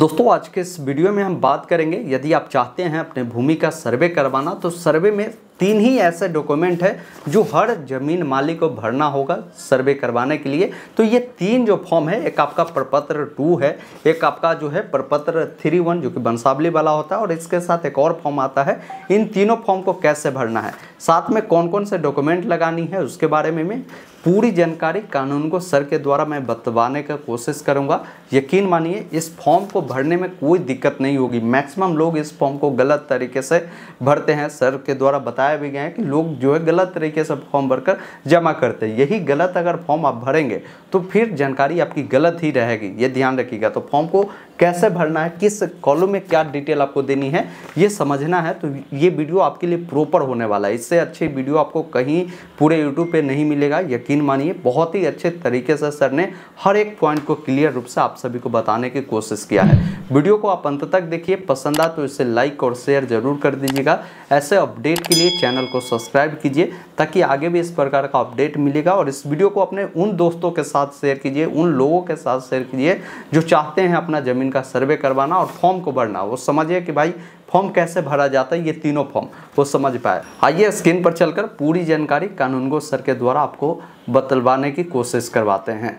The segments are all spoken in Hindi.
दोस्तों, आज के इस वीडियो में हम बात करेंगे, यदि आप चाहते हैं अपने भूमि का सर्वे करवाना तो सर्वे में तीन ही ऐसे डॉक्यूमेंट है जो हर ज़मीन मालिक को भरना होगा सर्वे करवाने के लिए। तो ये तीन जो फॉर्म है, एक आपका प्रपत्र टू है, एक आपका जो है प्रपत्र थ्री वन, जो कि बंसावली वाला होता है, और इसके साथ एक और फॉर्म आता है। इन तीनों फॉर्म को कैसे भरना है? साथ में कौन कौन से डॉक्यूमेंट लगानी है, उसके बारे में मैं पूरी जानकारी कानून को सर के द्वारा मैं बतवाने का कोशिश करूँगा। यकीन मानिए, इस फॉर्म को भरने में कोई दिक्कत नहीं होगी। मैक्सिमम लोग इस फॉर्म को गलत तरीके से भरते हैं। सर के द्वारा बताया भी गया है कि लोग जो है गलत तरीके से फॉर्म भरकर जमा करते हैं। यही गलत अगर फॉर्म आप भरेंगे तो फिर जानकारी आपकी गलत ही रहेगी। ये ध्यान रखिएगा। तो फॉर्म को कैसे भरना है, किस कॉलम में क्या डिटेल आपको देनी है, ये समझना है। तो ये वीडियो आपके लिए प्रॉपर होने वाला है। इससे अच्छी वीडियो आपको कहीं पूरे यूट्यूब पे नहीं मिलेगा। यकीन मानिए, बहुत ही अच्छे तरीके से सर ने हर एक पॉइंट को क्लियर रूप से आप सभी को बताने की कोशिश किया है। वीडियो को आप अंत तक देखिए। पसंद आ तो इसे लाइक और शेयर ज़रूर कर दीजिएगा। ऐसे अपडेट के लिए चैनल को सब्सक्राइब कीजिए, ताकि आगे भी इस प्रकार का अपडेट मिलेगा। और इस वीडियो को अपने उन दोस्तों के साथ शेयर कीजिए, उन लोगों के साथ शेयर कीजिए, जो चाहते हैं अपना ज़मीन का सर्वे करवाना और फॉर्म को भरना। वो समझिए कि भाई फॉर्म कैसे भरा जाता है, ये तीनों फॉर्म वो समझ पाए। आइए स्क्रीन पर चलकर पूरी जानकारी कानून कानूनगो सर के द्वारा आपको बतलवाने की कोशिश करवाते हैं।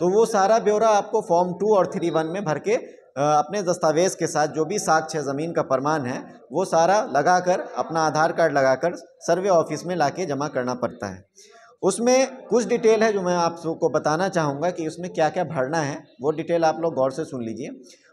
तो वो सारा ब्यौरा आपको फॉर्म टू और थ्री वन में भर के अपने दस्तावेज़ के साथ जो भी साक्ष्य ज़मीन का प्रमाण है, वो सारा लगाकर, अपना आधार कार्ड लगाकर सर्वे ऑफ़िस में लाके जमा करना पड़ता है। उसमें कुछ डिटेल है जो मैं आप सबको बताना चाहूँगा कि उसमें क्या क्या भरना है, वो डिटेल आप लोग गौर से सुन लीजिए।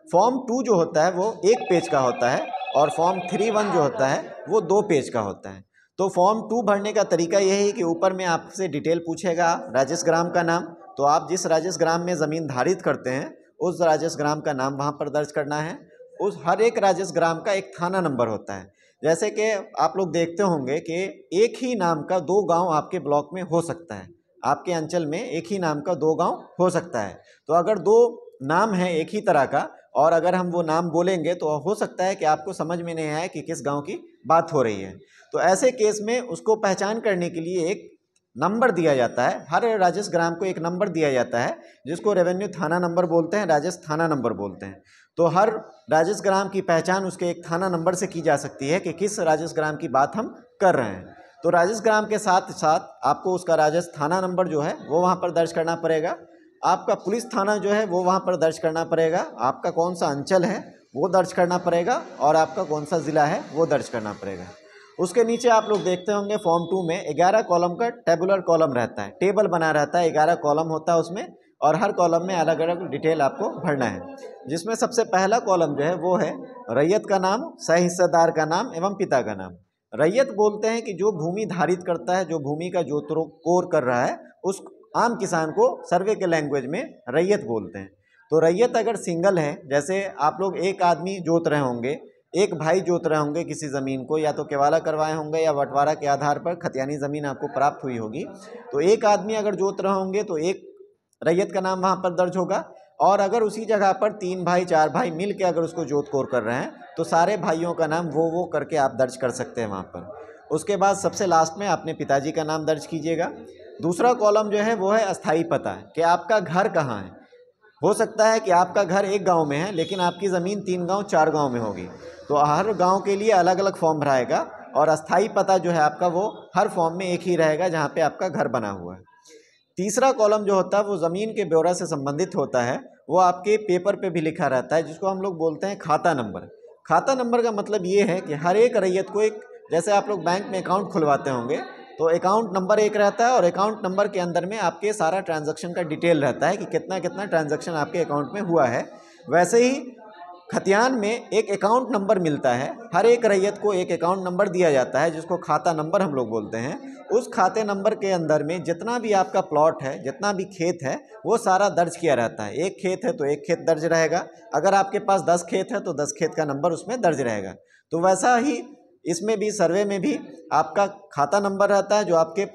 फॉर्म टू जो होता है वो एक पेज का होता है और फॉर्म थ्री वन जो होता है वो दो पेज का होता है। तो फॉर्म टू भरने का तरीका यही है कि ऊपर में आपसे डिटेल पूछेगा राजेश ग्राम का नाम। तो आप जिस राजेश ग्राम में ज़मीन धारित करते हैं, उस राजेश ग्राम का नाम वहाँ पर दर्ज करना है। उस हर एक राजेश ग्राम का एक थाना नंबर होता है। जैसे कि आप लोग देखते होंगे कि एक ही नाम का दो गाँव आपके ब्लॉक में हो सकता है। आपके अंचल में एक ही नाम का दो गाँव हो सकता है। तो अगर दो नाम है एक ही तरह का और अगर हम वो नाम बोलेंगे तो हो सकता है कि आपको समझ में नहीं आए कि किस गाँव की बात हो रही है। तो ऐसे केस में उसको पहचान करने के लिए एक नंबर दिया जाता है। हर राजेश ग्राम को एक नंबर दिया जाता है, जिसको रेवेन्यू थाना नंबर बोलते हैं राजेश थाना नंबर बोलते हैं। तो हर राजेश ग्राम की पहचान उसके एक थाना नंबर से की जा सकती है कि किस राजेश ग्राम की बात हम कर रहे हैं। तो राजेश ग्राम के साथ साथ आपको उसका राजेश थाना नंबर जो है, वो वहाँ पर दर्ज करना पड़ेगा। आपका पुलिस थाना जो है, वो वहाँ पर दर्ज करना पड़ेगा। आपका कौन सा अंचल है, वो दर्ज करना पड़ेगा और आपका कौन सा ज़िला है, वो दर्ज करना पड़ेगा। उसके नीचे आप लोग देखते होंगे फॉर्म टू में ग्यारह कॉलम का टेबुलर कॉलम रहता है। टेबल बना रहता है, ग्यारह कॉलम होता है उसमें और हर कॉलम में अलग अलग डिटेल आपको भरना है। जिसमें सबसे पहला कॉलम जो है, वो है रैयत का नाम, सह हिस्सेदार का नाम एवं पिता का नाम। रैयत बोलते हैं कि जो भूमि धारित करता है, जो भूमि का जो कोर कर रहा है, उस आम किसान को सर्वे के लैंग्वेज में रैयत बोलते हैं। तो रैयत अगर सिंगल है, जैसे आप लोग एक आदमी जोत रहे होंगे, एक भाई जोत रहे होंगे किसी ज़मीन को, या तो केवाला करवाए होंगे, या बंटवारा के आधार पर खतियानी ज़मीन आपको प्राप्त हुई होगी तो एक आदमी अगर जोत रहे होंगे तो एक रैयत का नाम वहाँ पर दर्ज होगा। और अगर उसी जगह पर तीन भाई, चार भाई मिल के अगर उसको जोत कोर कर रहे हैं तो सारे भाइयों का नाम वो वो करके आप दर्ज कर सकते हैं वहाँ पर। उसके बाद सबसे लास्ट में अपने पिताजी का नाम दर्ज कीजिएगा। दूसरा कॉलम जो है, वो है अस्थाई पता, कि आपका घर कहाँ है। हो सकता है कि आपका घर एक गाँव में है, लेकिन आपकी ज़मीन तीन गाँव, चार गाँव में होगी। तो हर गाँव के लिए अलग अलग फॉर्म भराएगा और अस्थाई पता जो है आपका, वो हर फॉर्म में एक ही रहेगा, जहाँ पे आपका घर बना हुआ है। तीसरा कॉलम जो होता है, वो ज़मीन के ब्यौरा से संबंधित होता है, वो आपके पेपर पे भी लिखा रहता है, जिसको हम लोग बोलते हैं खाता नंबर। खाता नंबर का मतलब ये है कि हर एक रैयत को एक, जैसे आप लोग बैंक में अकाउंट खुलवाते होंगे तो अकाउंट नंबर एक रहता है और अकाउंट नंबर के अंदर में आपके सारा ट्रांजैक्शन का डिटेल रहता है कि कितना कितना ट्रांजैक्शन आपके अकाउंट में हुआ है। वैसे ही खतियान में एक अकाउंट नंबर मिलता है। हर एक रैयत को एक अकाउंट नंबर दिया जाता है, जिसको खाता नंबर हम लोग बोलते हैं। उस खाते नंबर के अंदर में जितना भी आपका प्लॉट है, जितना भी खेत है, वो सारा दर्ज किया रहता है। एक खेत है तो एक खेत दर्ज रहेगा। अगर आपके पास दस खेत है तो दस खेत का नंबर उसमें दर्ज रहेगा। तो वैसा ही इसमें भी, सर्वे में भी आपका खाता नंबर रहता है जो आपके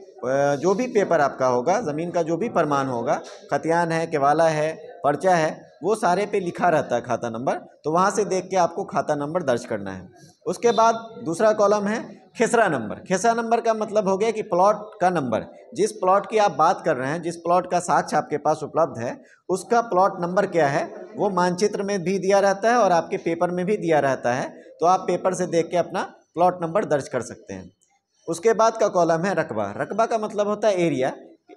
जो भी पेपर आपका होगा, ज़मीन का जो भी प्रमाण होगा, खतियान है, केवाला है, पर्चा है, वो सारे पे लिखा रहता है खाता नंबर। तो वहाँ से देख के आपको खाता नंबर दर्ज करना है। उसके बाद दूसरा कॉलम है खेसरा नंबर। खेसरा नंबर का मतलब हो गया कि प्लॉट का नंबर। जिस प्लॉट की आप बात कर रहे हैं, जिस प्लॉट का साक्ष्य आपके पास उपलब्ध है, उसका प्लॉट नंबर क्या है, वो मानचित्र में भी दिया रहता है और आपके पेपर में भी दिया रहता है। तो आप पेपर से देख के अपना प्लॉट नंबर दर्ज कर सकते हैं। उसके बाद का कॉलम है रकबा। रकबा का मतलब होता है एरिया।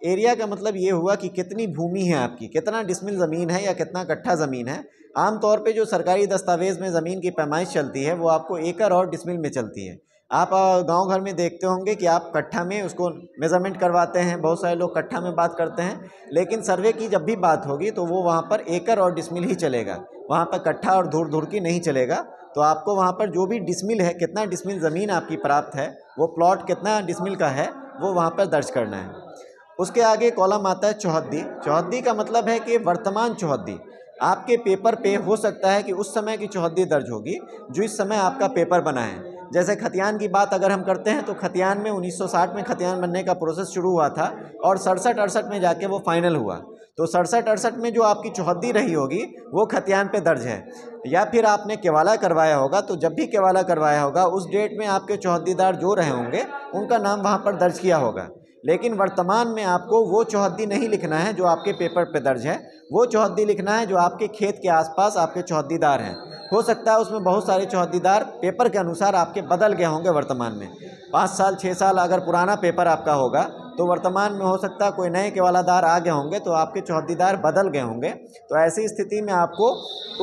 एरिया का मतलब ये हुआ कि कितनी भूमि है आपकी, कितना डिसमिल ज़मीन है या कितना कट्ठा ज़मीन है। आमतौर पे जो सरकारी दस्तावेज़ में ज़मीन की पैमाइश चलती है, वो आपको एकड़ और डिसमिल में चलती है। आप गाँव घर में देखते होंगे कि आप कट्ठा में उसको मेज़रमेंट करवाते हैं, बहुत सारे लोग कट्ठा में बात करते हैं, लेकिन सर्वे की जब भी बात होगी तो वो वहाँ पर एकड़ और डिसमिल ही चलेगा। वहाँ पर कट्ठा और धूर धूर की नहीं चलेगा। तो आपको वहाँ पर जो भी डिसमिल है, कितना डिसमिल ज़मीन आपकी प्राप्त है, वो प्लॉट कितना डिसमिल का है, वो वहाँ पर दर्ज करना है। उसके आगे कॉलम आता है चौहद्दी। चौहद्दी का मतलब है कि वर्तमान चौहद्दी। आपके पेपर पे हो सकता है कि उस समय की चौहद्दी दर्ज होगी, जो इस समय आपका पेपर बना है। जैसे खतियान की बात अगर हम करते हैं तो खतियान में 1960 में खतियान बनने का प्रोसेस शुरू हुआ था और सड़सठ अड़सठ में जाके वो फाइनल हुआ। तो सड़सठ अड़सठ में जो आपकी चौहद्दी रही होगी, वो खतियान पे दर्ज है। या फिर आपने केवाला करवाया होगा तो जब भी केवाला करवाया होगा, उस डेट में आपके चौहद्दीदार जो रहे होंगे, उनका नाम वहाँ पर दर्ज किया होगा। लेकिन वर्तमान में आपको वो चौहद्दी नहीं लिखना है जो आपके पेपर पे दर्ज है। वो चौहद्दी लिखना है जो आपके खेत के आसपास आपके चौहद्दीदार हैं। हो सकता है उसमें बहुत सारे चौहद्दीदार पेपर के अनुसार आपके बदल गए होंगे वर्तमान में। पाँच साल छः साल अगर पुराना पेपर आपका होगा तो वर्तमान में हो सकता है कोई नए केवालादार आ गए होंगे तो आपके चौहद्दीदार बदल गए होंगे। तो ऐसी स्थिति में आपको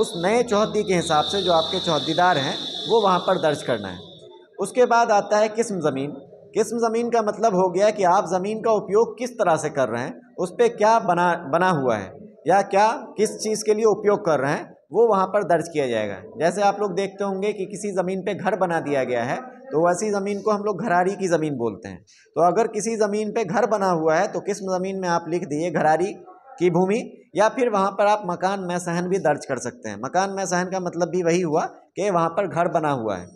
उस नए चौहद्दी के हिसाब से जो आपके चौहद्दीदार हैं, वो वहाँ पर दर्ज करना है। उसके बाद आता है किस्म ज़मीन। किस्म ज़मीन का मतलब हो गया कि आप ज़मीन का उपयोग किस तरह से कर रहे हैं, उस पर क्या बना बना हुआ है, या क्या किस चीज़ के लिए उपयोग कर रहे हैं, वो वहाँ पर दर्ज किया जाएगा। जैसे आप लोग देखते होंगे कि किसी ज़मीन पे घर बना दिया गया है तो वैसी ज़मीन को हम लोग घरारी की ज़मीन बोलते हैं। तो अगर किसी ज़मीन पे घर बना हुआ है तो किस ज़मीन में आप लिख दिए घरारी की भूमि, या फिर वहाँ पर आप मकान में सहन भी दर्ज कर सकते हैं। मकान में सहन का मतलब भी वही हुआ कि वहाँ पर घर बना हुआ है।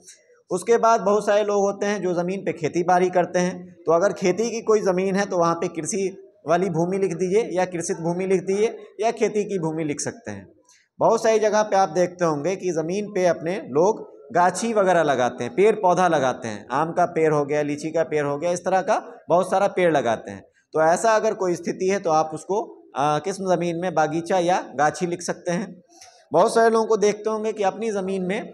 उसके बाद बहुत सारे लोग होते हैं जो ज़मीन पे खेती बाड़ी करते हैं। तो अगर खेती की कोई ज़मीन है तो वहाँ पे कृषि वाली भूमि लिख दीजिए या कृषित भूमि लिख दीजिए या खेती की भूमि लिख सकते हैं। बहुत सारी जगह पे आप देखते होंगे कि ज़मीन पे अपने लोग गाछी वगैरह लगाते हैं, पेड़ पौधा लगाते हैं। आम का पेड़ हो गया, लीची का पेड़ हो गया, इस तरह का बहुत सारा पेड़ लगाते हैं। तो ऐसा अगर कोई स्थिति है तो आप उसको किस ज़मीन में बागीचा या गाछी लिख सकते हैं। बहुत सारे लोगों को देखते होंगे कि अपनी ज़मीन में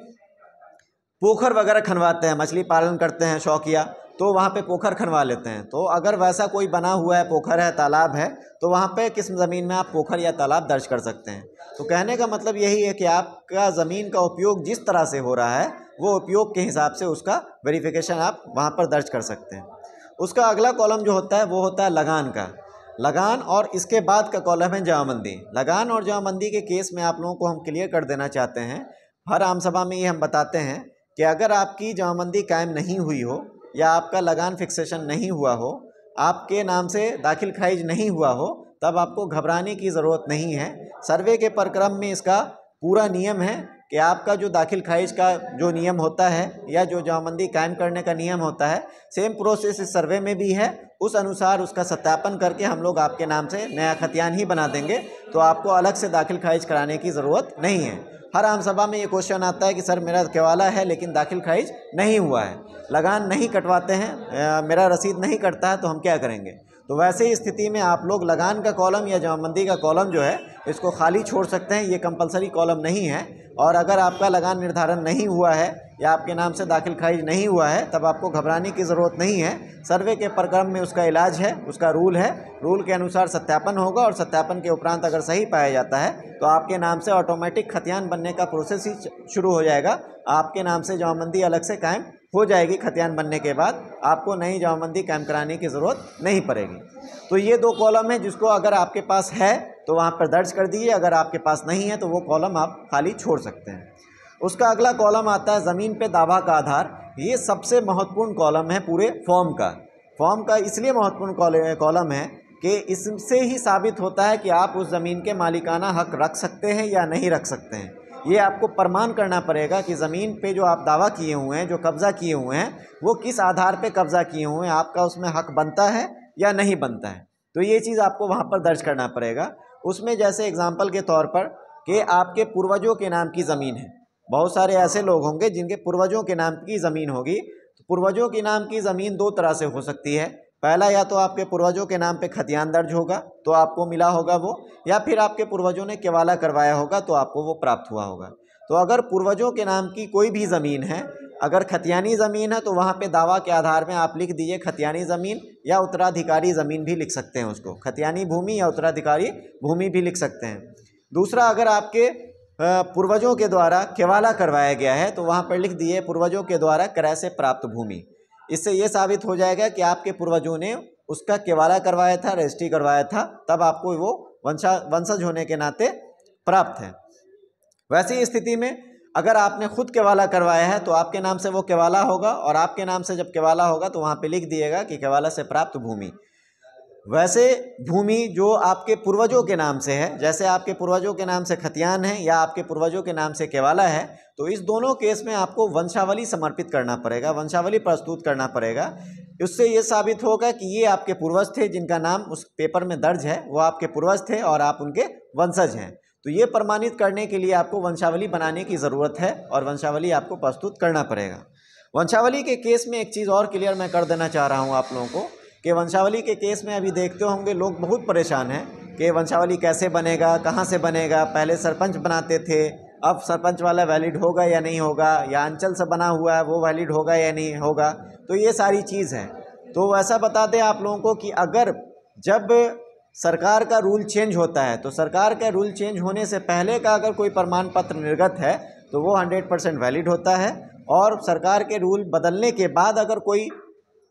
पोखर वगैरह खनवाते हैं, मछली पालन करते हैं, शौकिया तो वहाँ पे पोखर खनवा लेते हैं। तो अगर वैसा कोई बना हुआ है, पोखर है, तालाब है तो वहाँ पे किस ज़मीन में आप पोखर या तालाब दर्ज कर सकते हैं? तो कहने का मतलब यही है कि आपका ज़मीन का उपयोग जिस तरह से हो रहा है, वो उपयोग के हिसाब से उसका वेरिफिकेशन आप वहाँ पर दर्ज कर सकते हैं। उसका अगला कॉलम जो होता है, वो होता है लगान का। लगान और इसके बाद का कॉलम है जमाबंदी। लगान और जमाबंदी के केस में आप लोगों को हम क्लियर कर देना चाहते हैं। हर आम सभा में ये हम बताते हैं कि अगर आपकी जमाबंदी कायम नहीं हुई हो या आपका लगान फिक्सेशन नहीं हुआ हो, आपके नाम से दाखिल खारिज नहीं हुआ हो, तब आपको घबराने की ज़रूरत नहीं है। सर्वे के प्रक्रम में इसका पूरा नियम है कि आपका जो दाखिल खारिज का जो नियम होता है या जो जमाबंदी कायम करने का नियम होता है सेम प्रोसेस इस सर्वे में भी है। उस अनुसार उसका सत्यापन करके हम लोग आपके नाम से नया खतियान ही बना देंगे। तो आपको अलग से दाखिल खारिज कराने की ज़रूरत नहीं है। हर आम सभा में ये क्वेश्चन आता है कि, सर, मेरा केवाला है, लेकिन दाखिल खारिज नहीं हुआ है। लगान नहीं कटवाते हैं मेरा रसीद नहीं कटता है तो हम क्या करेंगे? तो वैसे ही स्थिति में आप लोग लगान का कॉलम या जमाबंदी का कॉलम जो है, इसको खाली छोड़ सकते हैं, ये कंपलसरी कॉलम नहीं है। और अगर आपका लगान निर्धारण नहीं हुआ है या आपके नाम से दाखिल खारिज नहीं हुआ है, तब आपको घबराने की ज़रूरत नहीं है। सर्वे के प्रक्रम में उसका इलाज है, उसका रूल है। रूल के अनुसार सत्यापन होगा और सत्यापन के उपरांत अगर सही पाया जाता है तो आपके नाम से ऑटोमेटिक खतियान बनने का प्रोसेस ही शुरू हो जाएगा। आपके नाम से जमाबंदी अलग से कायम हो जाएगी खतियान बनने के बाद। आपको नई जमाबंदी कायम कराने की ज़रूरत नहीं पड़ेगी। तो ये दो कॉलम है जिसको अगर आपके पास है तो वहाँ पर दर्ज कर दीजिए। अगर आपके पास नहीं है तो वो कॉलम आप खाली छोड़ सकते हैं। उसका अगला कॉलम आता है ज़मीन पे दावा का आधार। ये सबसे महत्वपूर्ण कॉलम है पूरे फॉर्म का। फॉर्म का इसलिए महत्वपूर्ण कॉलम है कि इससे ही साबित होता है कि आप उस ज़मीन के मालिकाना हक रख सकते हैं या नहीं रख सकते हैं। ये आपको प्रमाण करना पड़ेगा कि ज़मीन पे जो आप दावा किए हुए हैं, जो कब्ज़ा किए हुए हैं, वो किस आधार पे कब्ज़ा किए हुए हैं, आपका उसमें हक बनता है या नहीं बनता है। तो ये चीज़ आपको वहाँ पर दर्ज करना पड़ेगा। उसमें जैसे एग्ज़ाम्पल के तौर पर कि आपके पूर्वजों के नाम की ज़मीन है। बहुत सारे ऐसे लोग होंगे जिनके पूर्वजों के नाम की ज़मीन होगी। तो पूर्वजों के नाम की ज़मीन दो तरह से हो सकती है। पहला या तो आपके पूर्वजों के नाम पे खतियान दर्ज होगा तो आपको मिला होगा वो, या फिर आपके पूर्वजों ने केवाला करवाया होगा तो आपको वो प्राप्त हुआ होगा। तो अगर पूर्वजों के नाम की कोई भी ज़मीन है, अगर खतियानी ज़मीन है तो वहाँ पे दावा के आधार में आप लिख दीजिए खतियानी ज़मीन, या उत्तराधिकारी ज़मीन भी लिख सकते हैं उसको। खतियानी भूमि या उत्तराधिकारी भूमि भी लिख सकते हैं। दूसरा, अगर आपके पूर्वजों के द्वारा केवाला करवाया गया है तो वहाँ पर लिख दिए, पूर्वजों के द्वारा क्रय से प्राप्त भूमि। इससे ये साबित हो जाएगा कि आपके पूर्वजों ने उसका केवाला करवाया था, रजिस्ट्री करवाया था, तब आपको वो वंशा, वंशज होने के नाते प्राप्त है। वैसी स्थिति में अगर आपने खुद केवाला करवाया है तो आपके नाम से वो केवाला होगा, और आपके नाम से जब केवाला होगा तो वहाँ पे लिख दिएगा कि केवाला से प्राप्त भूमि। वैसे भूमि जो आपके पूर्वजों के नाम से है, जैसे आपके पूर्वजों के नाम से खतियान है या आपके पूर्वजों के नाम से केवाला है तो इस दोनों केस में आपको वंशावली समर्पित करना पड़ेगा, वंशावली प्रस्तुत करना पड़ेगा। उससे ये साबित होगा कि ये आपके पूर्वज थे जिनका नाम उस पेपर में दर्ज है, वो आपके पूर्वज थे और आप उनके वंशज हैं। तो ये प्रमाणित करने के लिए आपको वंशावली बनाने की ज़रूरत है और वंशावली आपको प्रस्तुत करना पड़ेगा। वंशावली के केस में एक चीज़ और क्लियर मैं कर देना चाह रहा हूँ आप लोगों को। कि वंशावली के केस में अभी देखते होंगे, लोग बहुत परेशान हैं कि वंशावली कैसे बनेगा, कहाँ से बनेगा। पहले सरपंच बनाते थे, अब सरपंच वाला वैलिड होगा या नहीं होगा, या अंचल से बना हुआ है, वो वैलिड होगा या नहीं होगा। तो ये सारी चीज़ है। तो ऐसा बता दें आप लोगों को कि अगर जब सरकार का रूल चेंज होता है तो सरकार का रूल चेंज होने से पहले का अगर कोई प्रमाण पत्र निर्गत है तो वो हंड्रेड परसेंट वैलिड होता है। और सरकार के रूल बदलने के बाद अगर कोई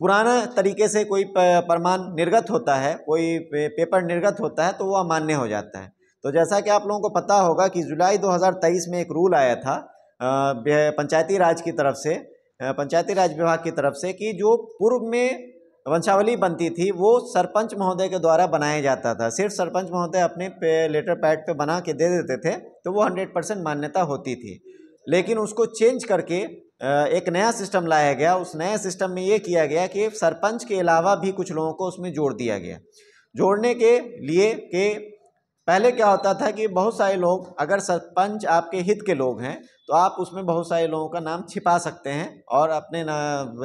पुराना तरीके से कोई प्रमाण निर्गत होता है, कोई पेपर निर्गत होता है तो वो अमान्य हो जाता है। तो जैसा कि आप लोगों को पता होगा कि जुलाई 2023 में एक रूल आया था पंचायती राज की तरफ़ से पंचायती राज विभाग की तरफ़ से कि जो पूर्व में वंशावली बनती थी, वो सरपंच महोदय के द्वारा बनाया जाता था। सिर्फ़ सरपंच महोदय अपने पे, लेटर पैड पे बना के दे देते थे तो वो हंड्रेड परसेंट मान्यता होती थी। लेकिन उसको चेंज करके एक नया सिस्टम लाया गया। उस नए सिस्टम में ये किया गया कि सरपंच के अलावा भी कुछ लोगों को उसमें जोड़ दिया गया। जोड़ने के लिए कि पहले क्या होता था कि बहुत सारे लोग, अगर सरपंच आपके हित के लोग हैं तो आप उसमें बहुत सारे लोगों का नाम छिपा सकते हैं और अपने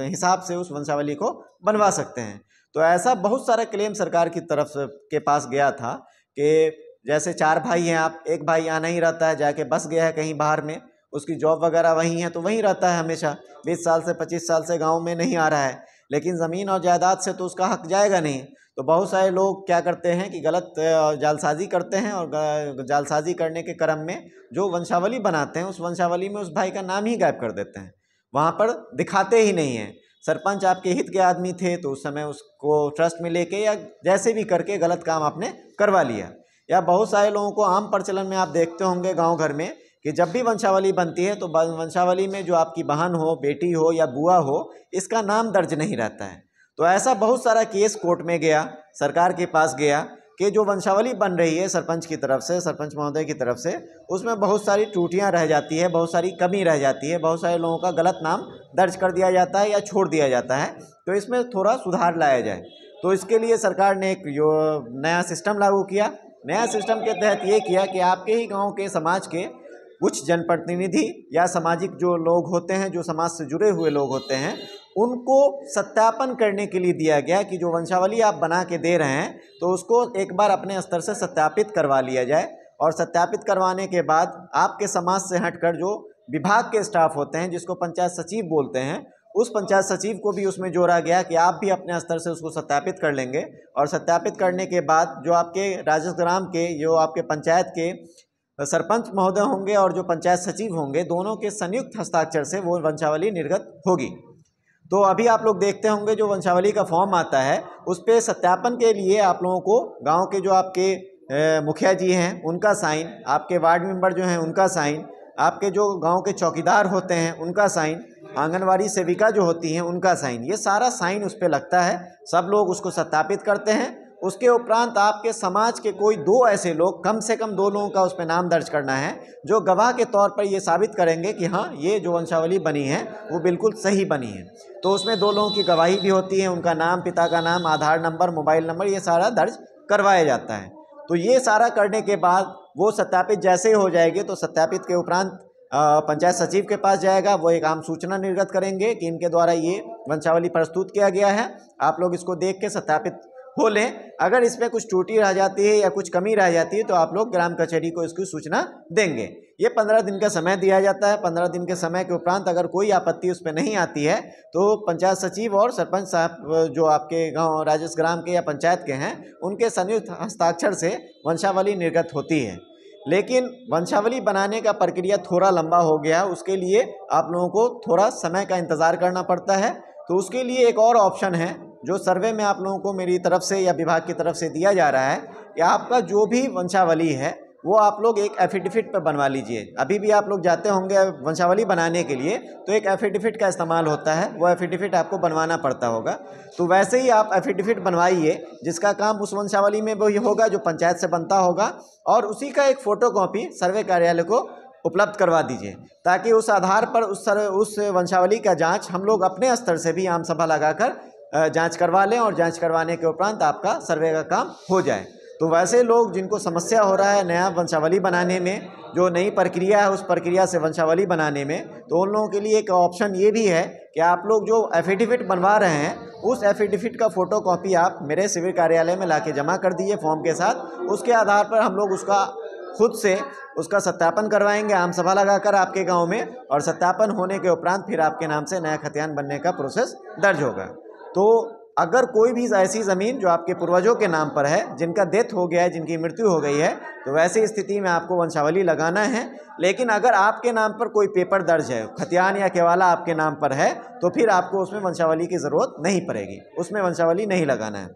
हिसाब से उस वंशावली को बनवा सकते हैं। तो ऐसा बहुत सारा क्लेम सरकार की तरफ़ से के पास गया था कि जैसे चार भाई हैं आप, एक भाई यहाँ नहीं रहता है, जाके बस गया है कहीं बाहर में। उसकी जॉब वगैरह वहीं है तो वहीं रहता है हमेशा। बीस साल से पच्चीस साल से गाँव में नहीं आ रहा है। लेकिन ज़मीन और जायदाद से तो उसका हक जाएगा नहीं। तो बहुत सारे लोग क्या करते हैं कि गलत जालसाजी करते हैं और जालसाजी करने के क्रम में जो वंशावली बनाते हैं, उस वंशावली में उस भाई का नाम ही गायब कर देते हैं। वहाँ पर दिखाते ही नहीं हैं। सरपंच आपके हित के आदमी थे तो उस समय उसको ट्रस्ट में लेके या जैसे भी करके गलत काम आपने करवा लिया। या बहुत सारे लोगों को आम प्रचलन में आप देखते होंगे गाँव घर में कि जब भी वंशावली बनती है तो वंशावली में जो आपकी बहन हो, बेटी हो या बुआ हो, इसका नाम दर्ज नहीं रहता है। तो ऐसा बहुत सारा केस कोर्ट में गया, सरकार के पास गया कि जो वंशावली बन रही है सरपंच की तरफ़ से, सरपंच महोदय की तरफ़ से, उसमें बहुत सारी टूटियाँ रह जाती है, बहुत सारी कमी रह जाती है, बहुत सारे लोगों का गलत नाम दर्ज कर दिया जाता है या छोड़ दिया जाता है। तो इसमें थोड़ा सुधार लाया जाए। तो इसके लिए सरकार ने एक जो नया सिस्टम लागू किया। नया सिस्टम के तहत ये किया कि आपके ही गाँव के समाज के कुछ जनप्रतिनिधि या सामाजिक जो लोग होते हैं, जो समाज से जुड़े हुए लोग होते हैं, उनको सत्यापन करने के लिए दिया गया कि जो वंशावली आप बना के दे रहे हैं तो उसको एक बार अपने स्तर से सत्यापित करवा लिया जाए। और सत्यापित करवाने के बाद आपके समाज से हटकर जो विभाग के स्टाफ होते हैं, जिसको पंचायत सचिव बोलते हैं, उस पंचायत सचिव को भी उसमें जोड़ा गया कि आप भी अपने स्तर से उसको सत्यापित कर लेंगे। और सत्यापित करने के बाद जो आपके राजस्व ग्राम के, जो आपके पंचायत के सरपंच महोदय होंगे और जो पंचायत सचिव होंगे, दोनों के संयुक्त हस्ताक्षर से वो वंशावली निर्गत होगी। तो अभी आप लोग देखते होंगे जो वंशावली का फॉर्म आता है, उस पर सत्यापन के लिए आप लोगों को गाँव के जो आपके मुखिया जी हैं, उनका साइन, आपके वार्ड मेंबर जो हैं, उनका साइन, आपके जो गाँव के चौकीदार होते हैं, उनका साइन, आंगनवाड़ी सेविका जो होती हैं, उनका साइन, ये सारा साइन उस पर लगता है। सब लोग उसको सत्यापित करते हैं उसके उपरांत आपके समाज के कोई दो ऐसे लोग, कम से कम दो लोगों का उस पर नाम दर्ज करना है, जो गवाह के तौर पर ये साबित करेंगे कि हाँ ये जो वंशावली बनी है, वो बिल्कुल सही बनी है। तो उसमें दो लोगों की गवाही भी होती है, उनका नाम, पिता का नाम, आधार नंबर, मोबाइल नंबर, ये सारा दर्ज करवाया जाता है। तो ये सारा करने के बाद वो सत्यापित जैसे ही हो जाएगी तो सत्यापित के उपरांत पंचायत सचिव के पास जाएगा, वो एक आम सूचना निर्गत करेंगे कि इनके द्वारा ये वंशावली प्रस्तुत किया गया है। आप लोग इसको देख के सत्यापित हो लें अगर इसमें कुछ त्रुटि रह जाती है या कुछ कमी रह जाती है तो आप लोग ग्राम कचहरी को इसकी सूचना देंगे। ये पंद्रह दिन का समय दिया जाता है। पंद्रह दिन के समय के उपरांत अगर कोई आपत्ति उस पर नहीं आती है तो पंचायत सचिव और सरपंच साहब जो आपके गाँव राजस्व ग्राम के या पंचायत के हैं, उनके संयुक्त हस्ताक्षर से वंशावली निर्गत होती है। लेकिन वंशावली बनाने का प्रक्रिया थोड़ा लंबा हो गया। उसके लिए आप लोगों को थोड़ा समय का इंतज़ार करना पड़ता है। तो उसके लिए एक और ऑप्शन है जो सर्वे में आप लोगों को मेरी तरफ़ से या विभाग की तरफ़ से दिया जा रहा है कि आपका जो भी वंशावली है, वो आप लोग एक एफिडेविट पर बनवा लीजिए। अभी भी आप लोग जाते होंगे वंशावली बनाने के लिए तो एक एफिडेविट का इस्तेमाल होता है, वो एफिडेविट आपको बनवाना पड़ता होगा। तो वैसे ही आप एफिडेविट बनवाइए, जिसका काम उस वंशावली में वही होगा जो पंचायत से बनता होगा, और उसी का एक फ़ोटो कॉपी सर्वे कार्यालय को उपलब्ध करवा दीजिए, ताकि उस आधार पर उस सर, उस वंशावली का जाँच हम लोग अपने स्तर से भी आम सभा लगाकर जाँच करवा लें और जाँच करवाने के उपरांत आपका सर्वे का काम हो जाए। तो वैसे लोग जिनको समस्या हो रहा है नया वंशावली बनाने में, जो नई प्रक्रिया है उस प्रक्रिया से वंशावली बनाने में तो उन लोगों के लिए एक ऑप्शन ये भी है कि आप लोग जो एफिडेविट बनवा रहे हैं, उस एफिडेविट का फ़ोटो कॉपी आप मेरे सिविल कार्यालय में ला जमा कर दीजिए फॉर्म के साथ। उसके आधार पर हम लोग उसका खुद से उसका सत्यापन करवाएँगे, आम सभा लगाकर आपके गाँव में, और सत्यापन होने के उपरांत फिर आपके नाम से नया खतियान बनने का प्रोसेस दर्ज होगा। तो अगर कोई भी ऐसी ज़मीन जो आपके पूर्वजों के नाम पर है, जिनका डेथ हो गया है, जिनकी मृत्यु हो गई है तो वैसी स्थिति में आपको वंशावली लगाना है। लेकिन अगर आपके नाम पर कोई पेपर दर्ज है, खतियान या केवाला आपके नाम पर है तो फिर आपको उसमें वंशावली की ज़रूरत नहीं पड़ेगी। उसमें वंशावली नहीं लगाना है।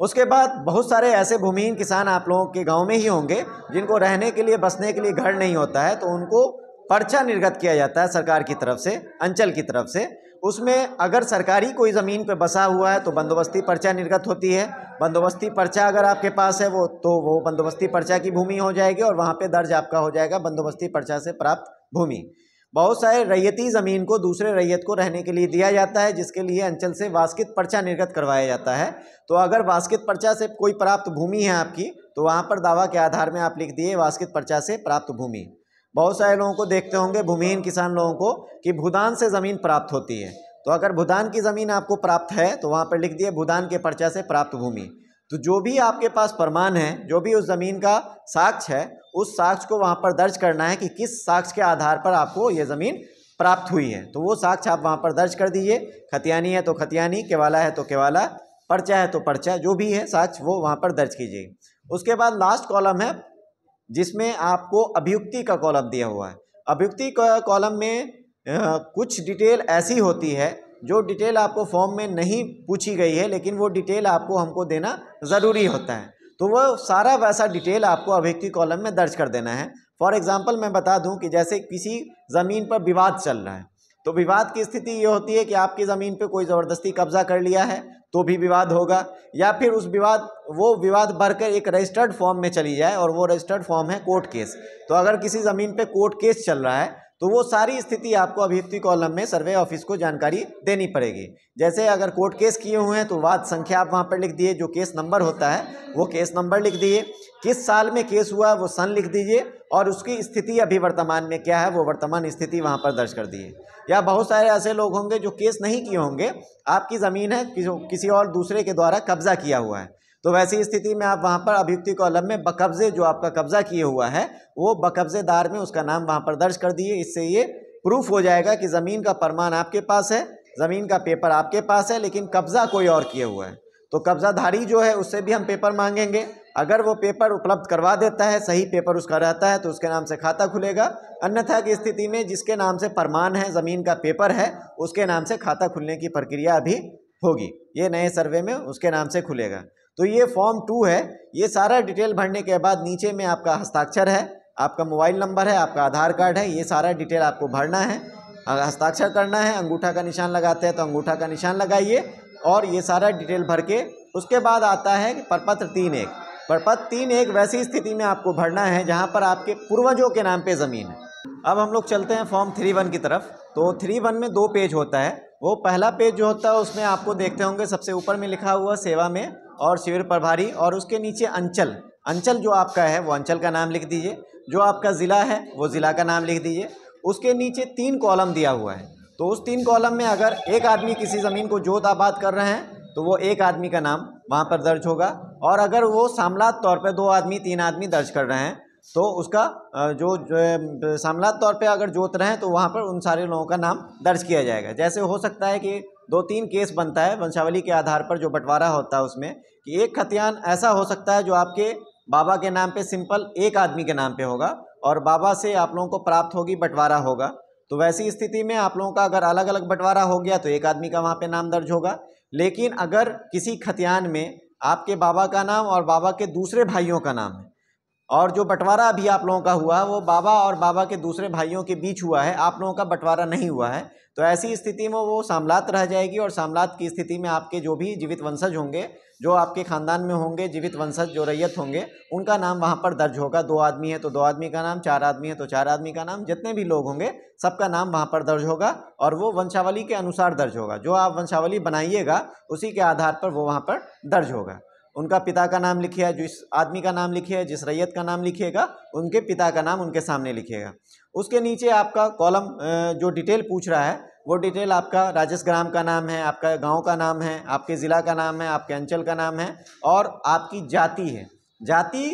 उसके बाद बहुत सारे ऐसे भूमिहीन किसान आप लोगों के गाँव में ही होंगे, जिनको रहने के लिए, बसने के लिए घर नहीं होता है तो उनको पर्चा निर्गत किया जाता है सरकार की तरफ़ से, अंचल की तरफ़ से। उसमें अगर सरकारी कोई ज़मीन पे बसा हुआ है तो बंदोबस्ती पर्चा निर्गत होती है। बंदोबस्ती पर्चा अगर आपके पास है वो तो वो बंदोबस्ती पर्चा की भूमि हो जाएगी और वहाँ पे दर्ज आपका हो जाएगा बंदोबस्ती पर्चा से प्राप्त भूमि। बहुत सारे रैयती ज़मीन को दूसरे रैयत को रहने के लिए दिया जाता है, जिसके लिए अंचल से वास्कित पर्चा निर्गत करवाया जाता है। तो अगर वास्कित पर्चा से कोई प्राप्त भूमि है आपकी तो वहाँ पर दावा के आधार में आप लिख दिए वास्कित पर्चा से प्राप्त भूमि। बहुत सारे लोगों को देखते होंगे, भूमिहीन किसान लोगों को, कि भूदान से ज़मीन प्राप्त होती है। तो अगर भूदान की ज़मीन आपको प्राप्त है तो वहाँ पर लिख दिए, भूदान के पर्चा से प्राप्त भूमि। तो जो भी आपके पास प्रमाण है, जो भी उस ज़मीन का साक्ष्य है, उस साक्ष्य को वहाँ पर दर्ज करना है कि किस साक्ष्य के आधार पर आपको ये ज़मीन प्राप्त हुई है। तो वो साक्ष्य आप वहाँ पर दर्ज कर दीजिए। खतियानी है तो खतियानी, केवाला है तो केवाला, पर्चा है तो पर्चा, जो भी है साक्ष्य, वो वहाँ पर दर्ज कीजिए। उसके बाद लास्ट कॉलम है जिसमें आपको अभियुक्ति का कॉलम दिया हुआ है। अभियुक्ति कॉलम में कुछ डिटेल ऐसी होती है, जो डिटेल आपको फॉर्म में नहीं पूछी गई है, लेकिन वो डिटेल आपको हमको देना ज़रूरी होता है। तो वो सारा वैसा डिटेल आपको अभियुक्ति कॉलम में दर्ज कर देना है। फॉर एग्ज़ाम्पल मैं बता दूँ कि जैसे किसी ज़मीन पर विवाद चल रहा है तो विवाद की स्थिति ये होती है कि आपकी ज़मीन पे कोई ज़बरदस्ती कब्जा कर लिया है तो भी विवाद होगा, या फिर उस विवाद, वो विवाद बढ़कर एक रजिस्टर्ड फॉर्म में चली जाए और वो रजिस्टर्ड फॉर्म है कोर्ट केस तो अगर किसी ज़मीन पे कोर्ट केस चल रहा है तो वो सारी स्थिति आपको अभियुक्ति कॉलम में सर्वे ऑफ़िस को जानकारी देनी पड़ेगी। जैसे अगर कोर्ट केस किए हुए हैं तो वाद संख्या आप वहाँ पर लिख दिए, जो केस नंबर होता है, वो केस नंबर लिख दिए। किस साल में केस हुआ, वो सन लिख दीजिए, और उसकी स्थिति अभी वर्तमान में क्या है, वो वर्तमान स्थिति वहाँ पर दर्ज कर दिए या बहुत सारे ऐसे लोग होंगे, जो केस नहीं किए होंगे, आपकी ज़मीन है किसी और दूसरे के द्वारा कब्जा किया हुआ है। तो वैसी स्थिति में आप वहाँ पर अभियुक्ति कॉलम में बकब्जे जो आपका कब्जा किए हुआ है, वो बकब्जेदार में उसका नाम वहाँ पर दर्ज कर दिए। इससे ये प्रूफ हो जाएगा कि ज़मीन का प्रमाण आपके पास है, ज़मीन का पेपर आपके पास है, लेकिन कब्जा कोई और किए हुआ है। तो कब्जाधारी जो है, उससे भी हम पेपर मांगेंगे। अगर वो पेपर उपलब्ध करवा देता है, सही पेपर उसका रहता है तो उसके नाम से खाता खुलेगा। अन्यथा की स्थिति में जिसके नाम से प्रमाण है, ज़मीन का पेपर है, उसके नाम से खाता खुलने की प्रक्रिया अभी होगी। ये नए सर्वे में उसके नाम से खुलेगा। तो ये फॉर्म टू है। ये सारा डिटेल भरने के बाद नीचे में आपका हस्ताक्षर है, आपका मोबाइल नंबर है, आपका आधार कार्ड है, ये सारा डिटेल आपको भरना है। हस्ताक्षर करना है, अंगूठा का निशान लगाते हैं तो अंगूठा का निशान लगाइए और ये सारा डिटेल भर के उसके बाद आता है प्रपत्र तीन एक। प्रपत्र तीन एक वैसी स्थिति में आपको भरना है जहाँ पर आपके पूर्वजों के नाम पे ज़मीन है। अब हम लोग चलते हैं फॉर्म थ्री वन की तरफ़। तो थ्री वन में दो पेज होता है। वो पहला पेज जो होता है उसमें आपको देखते होंगे सबसे ऊपर में लिखा हुआ सेवा में और शिविर प्रभारी और उसके नीचे अंचल। अंचल जो आपका है वो अंचल का नाम लिख दीजिए। जो आपका ज़िला है वो ज़िला का नाम लिख दीजिए। उसके नीचे तीन कॉलम दिया हुआ है। तो उस तीन कॉलम में अगर एक आदमी किसी ज़मीन को जोत आबाद कर रहे हैं तो वो एक आदमी का नाम वहाँ पर दर्ज होगा। और अगर वो सामलात तौर पे दो आदमी तीन आदमी दर्ज कर रहे हैं तो उसका जो, जो सामलात तौर पे अगर जोत रहे हैं तो वहाँ पर उन सारे लोगों का नाम दर्ज किया जाएगा। जैसे हो सकता है कि दो तीन केस बनता है वंशावली के आधार पर जो बंटवारा होता है उसमें कि एक खतियान ऐसा हो सकता है जो आपके बाबा के नाम पे सिंपल एक आदमी के नाम पे होगा और बाबा से आप लोगों को प्राप्त होगी बंटवारा होगा। तो वैसी स्थिति में आप लोगों का अगर अलग अलग बंटवारा हो गया तो एक आदमी का वहाँ पे नाम दर्ज होगा। लेकिन अगर किसी खतियान में आपके बाबा का नाम और बाबा के दूसरे भाइयों का नाम है और जो बंटवारा अभी आप लोगों का हुआ है वो बाबा और बाबा के दूसरे भाइयों के बीच हुआ है, आप लोगों का बंटवारा नहीं हुआ है तो ऐसी स्थिति में वो सामलात रह जाएगी और सामलात की स्थिति में आपके जो भी जीवित वंशज होंगे, जो आपके खानदान में होंगे, जीवित वंशज, जो रैयत होंगे, उनका नाम वहाँ पर दर्ज होगा। दो आदमी है तो दो आदमी का नाम, चार आदमी है तो चार आदमी का नाम, जितने भी लोग होंगे, सबका नाम वहाँ पर दर्ज होगा और वो वंशावली के अनुसार दर्ज होगा। जो आप वंशावली बनाइएगा, उसी के आधार पर वो वहाँ पर दर्ज होगा। उनका पिता का नाम लिखिए, जिस आदमी का नाम लिखिए, जिस रैयत का नाम लिखिएगा, उनके पिता का नाम उनके सामने लिखिएगा। उसके नीचे आपका कॉलम जो डिटेल पूछ रहा है, वो डिटेल आपका राजेश ग्राम का नाम है, आपका गाँव का नाम है, आपके ज़िला का नाम है, आपके अंचल का नाम है और आपकी जाति है। जाति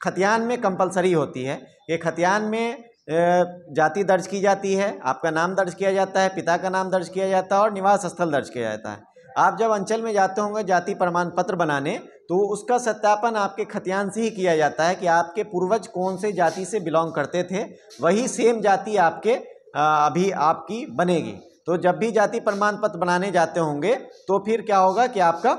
खतियान में कंपलसरी होती है। ये खतियान में जाति दर्ज की जाती है, आपका नाम दर्ज किया जाता है, पिता का नाम दर्ज किया जाता है और निवास स्थल दर्ज किया जाता है। आप जब अंचल में जाते होंगे जाति प्रमाण पत्र बनाने तो उसका सत्यापन आपके खतियान से ही किया जाता है कि आपके पूर्वज कौन से जाति से बिलोंग करते थे, वही सेम जाति आपके अभी आपकी बनेगी। तो जब भी जाति प्रमाण पत्र बनाने जाते होंगे तो फिर क्या होगा कि आपका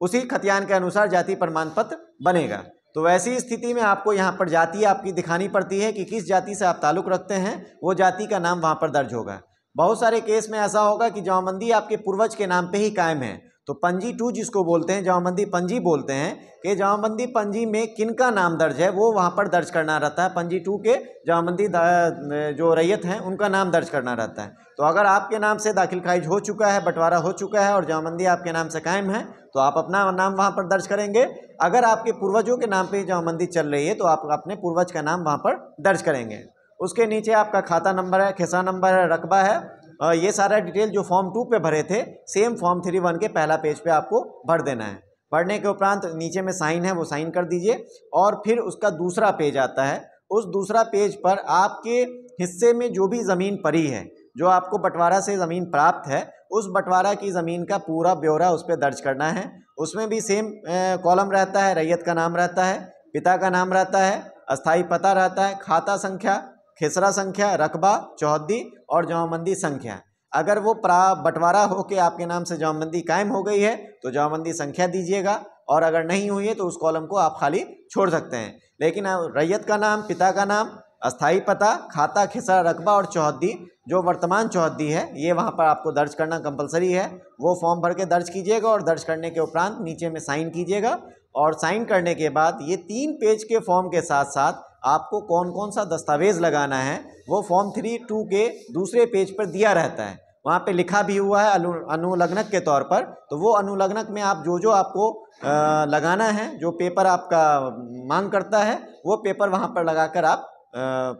उसी खतियान के अनुसार जाति प्रमाण पत्र बनेगा। तो वैसी स्थिति में आपको यहाँ पर जाति आपकी दिखानी पड़ती है कि किस जाति से आप ताल्लुक़ रखते हैं, वो जाति का नाम वहाँ पर दर्ज होगा। बहुत सारे केस में ऐसा होगा कि जमाबंदी आपके पूर्वज के नाम पे ही कायम है। तो पंजी टू जिसको बोलते हैं जमाबंदी पंजी बोलते हैं कि जमाबंदी पंजी में किन का नाम दर्ज है, वो वहाँ पर दर्ज करना रहता है। पंजी टू के जमाबंदी जो रैयत हैं, उनका नाम दर्ज करना रहता है। तो अगर आपके नाम से दाखिल खारिज हो चुका है, बंटवारा हो चुका है और जमाबंदी आपके नाम से कायम है तो आप अपना नाम वहाँ पर दर्ज करेंगे। अगर आपके पूर्वजों के नाम पर जमाबंदी चल रही है तो आप अपने पूर्वज का नाम वहाँ पर दर्ज करेंगे। उसके नीचे आपका खाता नंबर है खिसा नंबर है, रकबा है। ये सारा डिटेल जो फॉर्म टू पे भरे थे, सेम फॉर्म थ्री वन के पहला पेज पे आपको भर देना है। भरने के उपरांत नीचे में साइन है, वो साइन कर दीजिए और फिर उसका दूसरा पेज आता है। उस दूसरा पेज पर आपके हिस्से में जो भी ज़मीन पड़ी है, जो आपको बंटवारा से ज़मीन प्राप्त है, उस बंटवारा की ज़मीन का पूरा ब्यौरा उस पर दर्ज करना है। उसमें भी सेम कॉलम रहता है, रैयत का नाम रहता है, पिता का नाम रहता है अस्थाई पता रहता है, खाता संख्या खेसरा संख्या, रकबा, चौहद्दी और जमाबंदी संख्या। अगर वो प्रा बंटवारा हो के आपके नाम से जमाबंदी कायम हो गई है तो जमाबंदी संख्या दीजिएगा और अगर नहीं हुई है तो उस कॉलम को आप खाली छोड़ सकते हैं। लेकिन रैयत का नाम, पिता का नाम अस्थाई पता, खाता, खिसरा, रकबा और चौहद्दी, जो वर्तमान चौहद्दी है, ये वहाँ पर आपको दर्ज करना कंपलसरी है। वो फॉर्म भर के दर्ज कीजिएगा और दर्ज करने के उपरांत नीचे में साइन कीजिएगा और साइन करने के बाद ये तीन पेज के फॉर्म के साथ साथ आपको कौन कौन सा दस्तावेज़ लगाना है वो फॉर्म थ्री टू के दूसरे पेज पर दिया रहता है। वहाँ पे लिखा भी हुआ है अनु अनुलग्नक के तौर पर तो वो अनुलग्नक में आप जो जो आपको आ, लगाना है जो पेपर आपका मांग करता है वो पेपर वहाँ पर लगाकर आप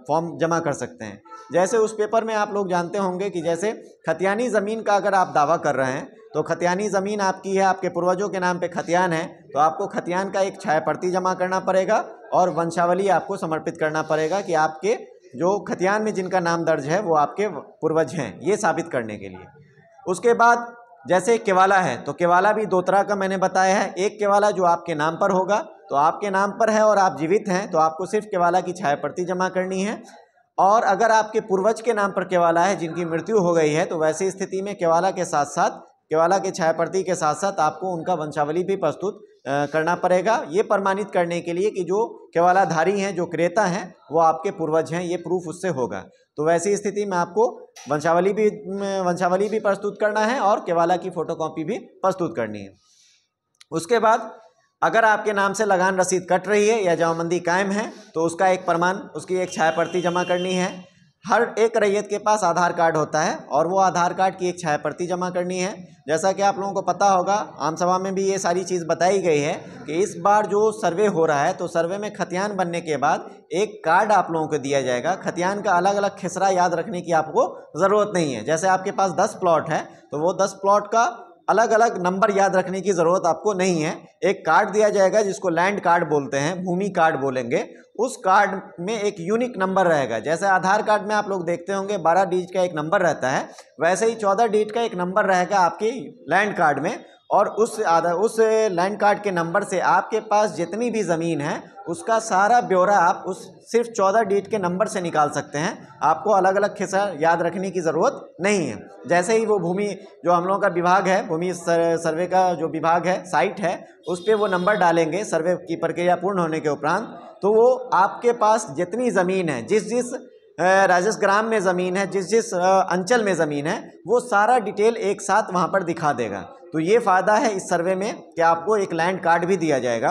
फॉर्म जमा कर सकते हैं। जैसे उस पेपर में आप लोग जानते होंगे कि जैसे खतियानी ज़मीन का अगर आप दावा कर रहे हैं तो खतियानी ज़मीन आपकी है आपके पूर्वजों के नाम पे खतियान है तो आपको खतियान का एक छाया जमा करना पड़ेगा और वंशावली आपको समर्पित करना पड़ेगा कि आपके जो खतियान में जिनका नाम दर्ज है, वो आपके पूर्वज हैं, ये साबित करने के लिए। उसके बाद जैसे केवाला है तो केवाला भी दो तरह का मैंने बताया है। एक केवाला जो आपके नाम पर होगा तो आपके नाम पर है और आप जीवित हैं तो आपको सिर्फ़ केवाला की छाया प्रति जमा करनी है। और अगर आपके पूर्वज के नाम पर केवाला है, जिनकी मृत्यु हो गई है तो वैसी स्थिति में केवाला के साथ साथ, केवाला के छायाप्रति के साथ साथ आपको उनका वंशावली भी प्रस्तुत करना पड़ेगा। ये प्रमाणित करने के लिए कि जो केवालाधारी हैं, जो क्रेता हैं, वो आपके पूर्वज हैं, ये प्रूफ उससे होगा। तो वैसी स्थिति में आपको वंशावली भी वंशावली भी प्रस्तुत करना है और केवाला की फ़ोटोकॉपी भी प्रस्तुत करनी है। उसके बाद अगर आपके नाम से लगान रसीद कट रही है या जमाबंदी कायम है तो उसका एक प्रमाण, उसकी एक छाया प्रति जमा करनी है। हर एक रैयत के पास आधार कार्ड होता है और वो आधार कार्ड की एक छाया प्रति जमा करनी है। जैसा कि आप लोगों को पता होगा, आम सभा में भी ये सारी चीज़ बताई गई है कि इस बार जो सर्वे हो रहा है तो सर्वे में खतियान बनने के बाद एक कार्ड आप लोगों को दिया जाएगा। खतियान का अलग अलग खिसरा याद रखने की आपको ज़रूरत नहीं है। जैसे आपके पास दस प्लॉट है तो वो दस प्लॉट का अलग अलग नंबर याद रखने की ज़रूरत आपको नहीं है। एक कार्ड दिया जाएगा जिसको लैंड कार्ड बोलते हैं, भूमि कार्ड बोलेंगे। उस कार्ड में एक यूनिक नंबर रहेगा। जैसे आधार कार्ड में आप लोग देखते होंगे, बारह डिजिट का एक नंबर रहता है, वैसे ही चौदह डिजिट का एक नंबर रहेगा आपकी लैंड कार्ड में। और उस आधा, उस लैंड कार्ड के नंबर से आपके पास जितनी भी ज़मीन है, उसका सारा ब्यौरा आप उस सिर्फ़ चौदह डिजिट के नंबर से निकाल सकते हैं। आपको अलग अलग खिस्सा याद रखने की ज़रूरत नहीं है। जैसे ही वो भूमि, जो हम लोगों का विभाग है, भूमि सर्वे का जो विभाग है साइट है, उस पर वो नंबर डालेंगे सर्वे की प्रक्रिया पूर्ण होने के उपरांत तो वो आपके पास जितनी ज़मीन है, जिस जिस राजस ग्राम में ज़मीन है, जिस जिस अंचल में ज़मीन है, वो सारा डिटेल एक साथ वहाँ पर दिखा देगा। तो ये फ़ायदा है इस सर्वे में कि आपको एक लैंड कार्ड भी दिया जाएगा।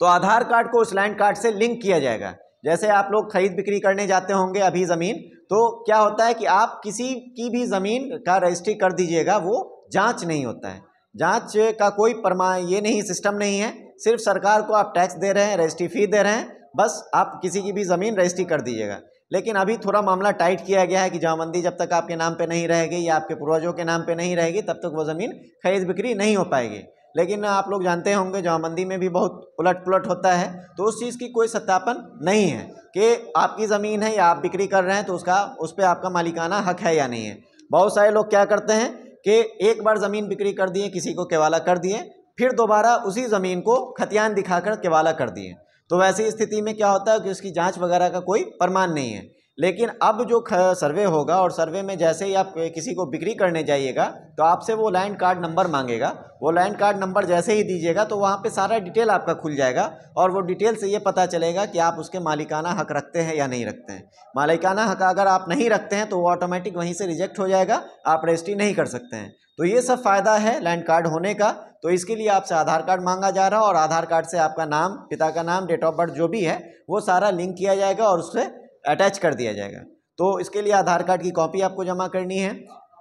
तो आधार कार्ड को उस लैंड कार्ड से लिंक किया जाएगा। जैसे आप लोग खरीद बिक्री करने जाते होंगे अभी ज़मीन तो क्या होता है कि आप किसी की भी ज़मीन का रजिस्ट्री कर दीजिएगा, वो जाँच नहीं होता है। जाँच का कोई प्रमाण ये नहीं सिस्टम नहीं है। सिर्फ़ सरकार को आप टैक्स दे रहे हैं रजिस्ट्री फ़ी दे रहे हैं, बस आप किसी की भी ज़मीन रजिस्ट्री कर दीजिएगा। लेकिन अभी थोड़ा मामला टाइट किया गया है कि जामंदी जब तक आपके नाम पे नहीं रहेगी या आपके पूर्वजों के नाम पे नहीं रहेगी, तब तक वो ज़मीन खरीद बिक्री नहीं हो पाएगी। लेकिन आप लोग जानते होंगे जामंदी में भी बहुत उलट पुलट होता है तो उस चीज़ की कोई सत्यापन नहीं है कि आपकी ज़मीन है या आप बिक्री कर रहे हैं तो उसका, उस पर आपका मालिकाना हक है या नहीं है। बहुत सारे लोग क्या करते हैं कि एक बार ज़मीन बिक्री कर दिए, किसी को केवाला कर दिए, फिर दोबारा उसी ज़मीन को खतियान दिखाकर केवाला कर दिए। तो वैसी स्थिति में क्या होता है कि उसकी जाँच वगैरह का कोई प्रमाण नहीं है। लेकिन अब जो सर्वे होगा और सर्वे में जैसे ही आप किसी को बिक्री करने जाइएगा तो आपसे वो लैंड कार्ड नंबर मांगेगा। वो लैंड कार्ड नंबर जैसे ही दीजिएगा तो वहाँ पे सारा डिटेल आपका खुल जाएगा और वो डिटेल से ये पता चलेगा कि आप उसके मालिकाना हक रखते हैं या नहीं रखते हैं। मालिकाना हक अगर आप नहीं रखते हैं तो वो ऑटोमेटिक वहीं से रिजेक्ट हो जाएगा। आप रजिस्ट्री नहीं कर सकते हैं। तो ये सब फ़ायदा है लैंड कार्ड होने का। तो इसके लिए आपसे आधार कार्ड मांगा जा रहा है और आधार कार्ड से आपका नाम, पिता का नाम डेट ऑफ़ बर्थ जो भी है, वो सारा लिंक किया जाएगा और उससे अटैच कर दिया जाएगा। तो इसके लिए आधार कार्ड की कॉपी आपको जमा करनी है।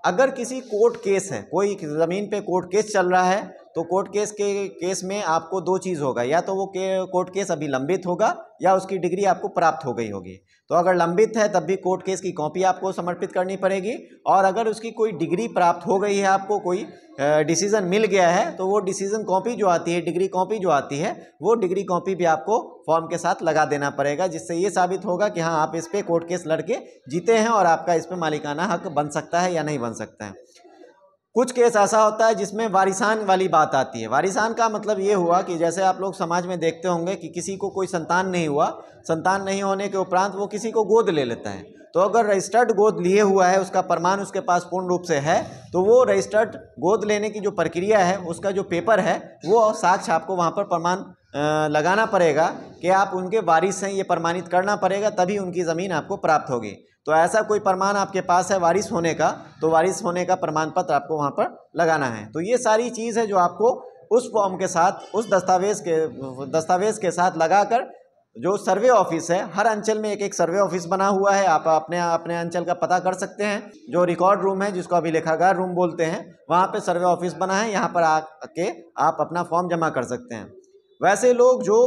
अगर किसी कोर्ट केस है, कोई ज़मीन पे कोर्ट केस चल रहा है तो कोर्ट केस के केस में आपको दो चीज़ होगा या तो वो के, कोर्ट केस अभी लंबित होगा या उसकी डिग्री आपको प्राप्त हो गई होगी। तो अगर लंबित है तब भी कोर्ट केस की कॉपी आपको समर्पित करनी पड़ेगी और अगर उसकी कोई डिग्री प्राप्त हो गई है आपको कोई डिसीज़न मिल गया है तो वो डिसीज़न कॉपी जो आती है डिग्री कॉपी जो आती है वो डिग्री कॉपी भी आपको फॉर्म के साथ लगा देना पड़ेगा जिससे ये साबित होगा कि हाँ आप इस पर कोर्ट केस लड़के जीते हैं और आपका इस पर मालिकाना हक बन सकता है या नहीं बन सकता है। कुछ केस ऐसा होता है जिसमें वारिसान वाली बात आती है। वारिसान का मतलब ये हुआ कि जैसे आप लोग समाज में देखते होंगे कि किसी को कोई संतान नहीं हुआ, संतान नहीं होने के उपरांत वो किसी को गोद ले लेता है। तो अगर रजिस्टर्ड गोद लिए हुआ है, उसका प्रमाण उसके पास पूर्ण रूप से है तो वो रजिस्टर्ड गोद लेने की जो प्रक्रिया है, उसका जो पेपर है, वो साक्ष आपको वहाँ पर प्रमाण लगाना पड़ेगा कि आप उनके वारिस हैं, ये प्रमाणित करना पड़ेगा, तभी उनकी ज़मीन आपको प्राप्त होगी। तो ऐसा कोई प्रमाण आपके पास है वारिस होने का तो वारिस होने का प्रमाण पत्र आपको वहाँ पर लगाना है। तो ये सारी चीज़ है जो आपको उस फॉर्म के साथ, उस दस्तावेज़ के दस्तावेज़ के साथ लगाकर जो सर्वे ऑफ़िस है, हर अंचल में एक एक सर्वे ऑफ़िस बना हुआ है। आप अपने अपने अंचल का पता कर सकते हैं। जो रिकॉर्ड रूम है, जिसको अभी लेखागार रूम बोलते हैं, वहाँ पे सर्वे ऑफ़िस बना है। यहाँ पर आके आप अपना फॉर्म जमा कर सकते हैं। वैसे लोग जो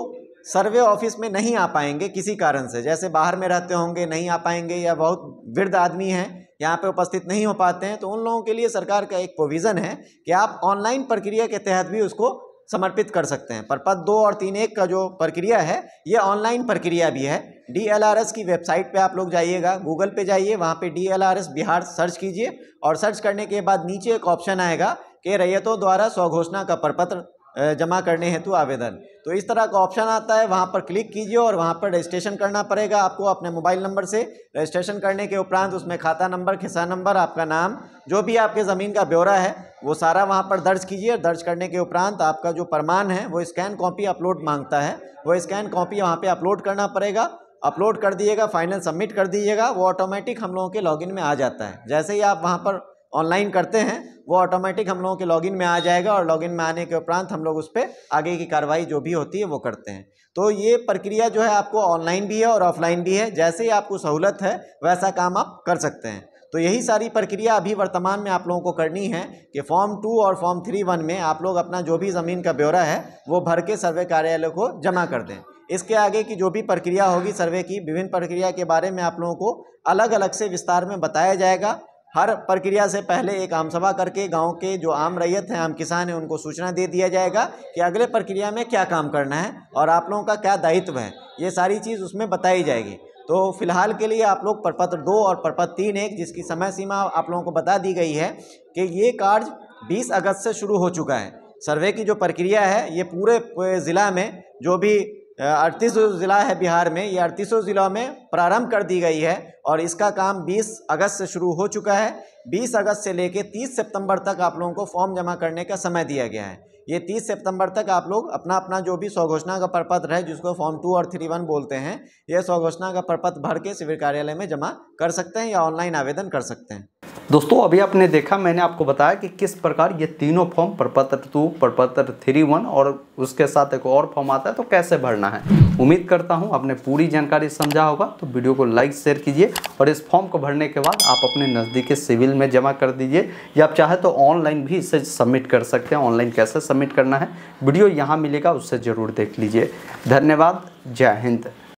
सर्वे ऑफ़िस में नहीं आ पाएँगे किसी कारण से। जैसे बाहर में रहते होंगे, नहीं आ पाएँगे या बहुत वृद्ध आदमी हैं, यहाँ पे उपस्थित नहीं हो पाते हैं तो उन लोगों के लिए सरकार का एक प्रोविज़न है कि आप ऑनलाइन प्रक्रिया के तहत भी उसको समर्पित कर सकते हैं। पर पद दो और तीन एक का जो प्रक्रिया है, ये ऑनलाइन प्रक्रिया भी है। डीएलआरएस की वेबसाइट पे आप लोग जाइएगा गूगल पे जाइए, वहाँ पे डी बिहार सर्च कीजिए और सर्च करने के बाद नीचे एक ऑप्शन आएगा कि रैयतों द्वारा स्वघोषणा का प्रपत्र जमा करने हेतु आवेदन। तो इस तरह का ऑप्शन आता है, वहाँ पर क्लिक कीजिए और वहाँ पर रजिस्ट्रेशन करना पड़ेगा आपको अपने मोबाइल नंबर से। रजिस्ट्रेशन करने के उपरांत उसमें खाता नंबर खिसा नंबर, आपका नाम, जो भी आपके ज़मीन का ब्यौरा है, वो सारा वहाँ पर दर्ज कीजिए। दर्ज करने के उपरांत आपका जो प्रमाण है, वो स्कैन कॉपी अपलोड माँगता है। वो स्कैन कॉपी वहाँ पर अपलोड करना पड़ेगा। अपलोड कर दिएगा, फाइनल सबमिट कर दीजिएगा, वो ऑटोमेटिक हम लोगों के लॉगिन में आ जाता है। जैसे ही आप वहाँ पर ऑनलाइन करते हैं, वो ऑटोमेटिक हम लोगों के लॉगिन में आ जाएगा और लॉगिन में आने के उपरांत हम लोग उस पर आगे की कार्रवाई जो भी होती है वो करते हैं। तो ये प्रक्रिया जो है आपको ऑनलाइन भी है और ऑफलाइन भी है, जैसे ही आपको सहूलत है, वैसा काम आप कर सकते हैं। तो यही सारी प्रक्रिया अभी वर्तमान में आप लोगों को करनी है कि फॉर्म टू और फॉर्म थ्री वन में आप लोग अपना जो भी ज़मीन का ब्यौरा है, वो भर के सर्वे कार्यालय को जमा कर दें। इसके आगे की जो भी प्रक्रिया होगी, सर्वे की विभिन्न प्रक्रिया के बारे में आप लोगों को अलग अलग से विस्तार में बताया जाएगा। हर प्रक्रिया से पहले एक आम सभा करके गाँव के जो आम रैयत हैं, आम किसान हैं, उनको सूचना दे दिया जाएगा कि अगले प्रक्रिया में क्या काम करना है और आप लोगों का क्या दायित्व है। ये सारी चीज़ उसमें बताई जाएगी। तो फ़िलहाल के लिए आप लोग प्रपत्र दो और प्रपत्र तीन एक, जिसकी समय सीमा आप लोगों को बता दी गई है कि ये कार्य 20 अगस्त से शुरू हो चुका है। सर्वे की जो प्रक्रिया है, ये पूरे ज़िला में जो भी अड़तीस ज़िला है बिहार में। ये अड़तीसों ज़िलों में प्रारंभ कर दी गई है और इसका काम 20 अगस्त से शुरू हो चुका है। 20 अगस्त से लेकर 30 सितंबर तक आप लोगों को फॉर्म जमा करने का समय दिया गया है। ये 30 सितंबर तक आप लोग अपना अपना जो भी स्वघोषणा का प्रपत्र है, जिसको फॉर्म टू और थ्री वन बोलते हैं, ये स्वघोषणा का प्रपत्र भर के शिविर कार्यालय में जमा कर सकते हैं या ऑनलाइन आवेदन कर सकते हैं। दोस्तों, अभी आपने देखा, मैंने आपको बताया कि किस प्रकार ये तीनों फॉर्म प्रपत्र टू प्रपत्र थ्री वन और उसके साथ एक और फॉर्म आता है तो कैसे भरना है? उम्मीद करता हूँ आपने पूरी जानकारी समझा होगा तो वीडियो को लाइक शेयर कीजिए और इस फॉर्म को भरने के बाद आप अपने नज़दीकी सिविल में जमा कर दीजिए। या आप चाहे तो ऑनलाइन भी इसे सबमिट कर सकते हैं ऑनलाइन कैसे सबमिट करना है। वीडियो यहाँ मिलेगा उससे ज़रूर देख लीजिए। धन्यवाद। जय हिंद।